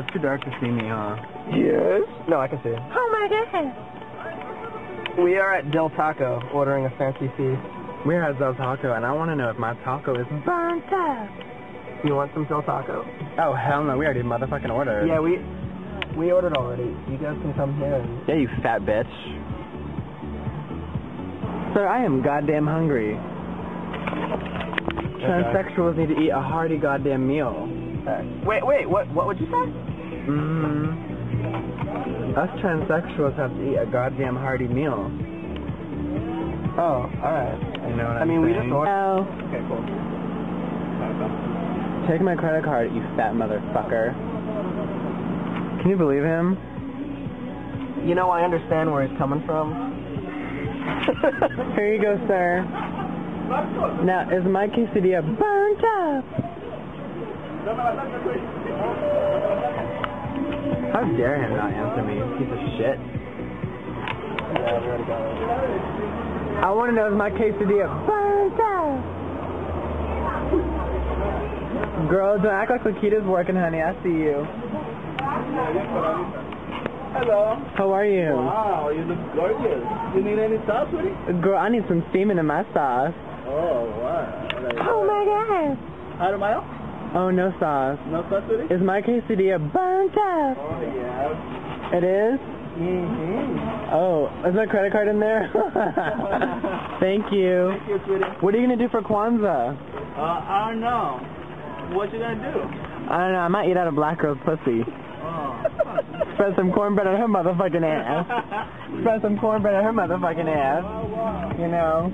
It's too dark to see me, huh? Yes. No, I can see. Oh my god. We are at Del Taco ordering a fancy feast. We're at Del Taco, and I want to know if my taco is burnt up. You want some Del Taco? Oh, hell no. We already motherfucking ordered. Yeah, we we ordered already. You guys can come here and Yeah, you fat bitch. Sir, I am goddamn hungry. Transsexuals need to eat a hearty goddamn meal. Wait, wait, what what would you say? Mm-hmm. Us transsexuals have to eat a goddamn hearty meal. Oh, alright. You know what I I'm mean, we just saying? ordered. Oh. Okay, cool. Take my credit card, you fat motherfucker. Can you believe him? You know, I understand where he's coming from. Here you go, sir. Now, is my quesadilla burnt up? How dare him not answer me, piece of shit. Yeah, we already got it. I want to know is my quesadilla burnt up? Girl, don't act like Lakita's working, honey. I see you. Hello. How are you? Wow, you look gorgeous. You need any sauce, sweetie? Girl, I need some steaming in my sauce. Oh, wow. Oh my god. I? Oh, no sauce. No sauce, sweetie? Is my quesadilla burnt up? Oh, yeah. It is? Mm-hmm. Oh, is my credit card in there? Thank you. Thank you, sweetie. What are you going to do for Kwanzaa? Uh, I don't know. What you gonna do? I don't know. I might eat out a black girl's pussy. Oh. Spread some cornbread on her motherfucking ass. Spread some cornbread on her motherfucking ass. You know?